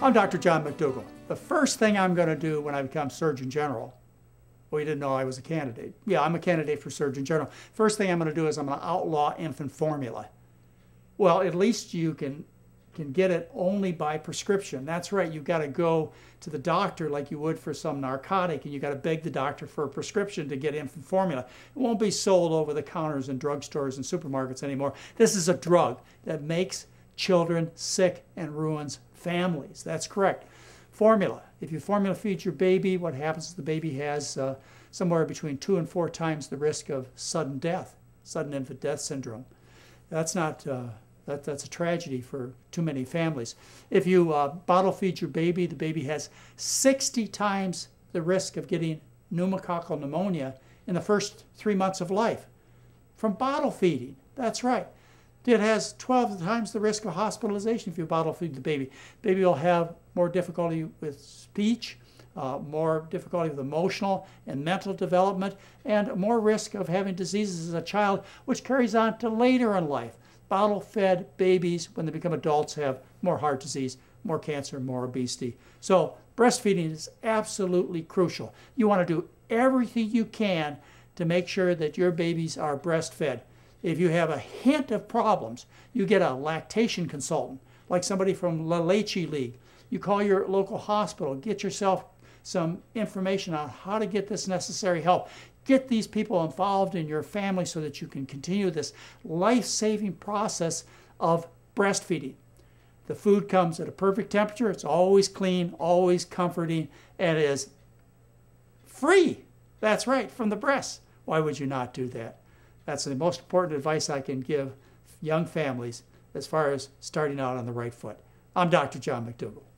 I'm Dr. John McDougall. The first thing I'm going to do when I become Surgeon General, well, you didn't know I was a candidate. Yeah, I'm a candidate for Surgeon General. First thing I'm going to do is I'm going to outlaw infant formula. Well, at least you can can get it only by prescription. That's right, you've got to go to the doctor like you would for some narcotic, and you've got to beg the doctor for a prescription to get infant formula. It won't be sold over the counters in drugstores and supermarkets anymore. This is a drug that makes children sick and ruins families. That's correct. Formula. If you formula feed your baby, what happens is the baby has uh, somewhere between two and four times the risk of sudden death, sudden infant death syndrome. That's not uh, that, that's a tragedy for too many families. If you uh, bottle feed your baby, the baby has 60 times the risk of getting pneumococcal pneumonia in the first three months of life from bottle feeding. That's right. It has 12 times the risk of hospitalization if you bottle feed the baby. Baby will have more difficulty with speech, uh, more difficulty with emotional and mental development, and more risk of having diseases as a child, which carries on to later in life bottle fed babies, when they become adults, have more heart disease, more cancer, more obesity. So, breastfeeding is absolutely crucial. You want to do everything you can to make sure that your babies are breastfed. If you have a hint of problems, you get a lactation consultant, like somebody from La Leche League. You call your local hospital, get yourself some information on how to get this necessary help. Get these people involved in your family so that you can continue this life saving process of breastfeeding. The food comes at a perfect temperature, it's always clean, always comforting, and is free. That's right, from the breast. Why would you not do that? That's the most important advice I can give young families as far as starting out on the right foot. I'm Dr. John McDougall.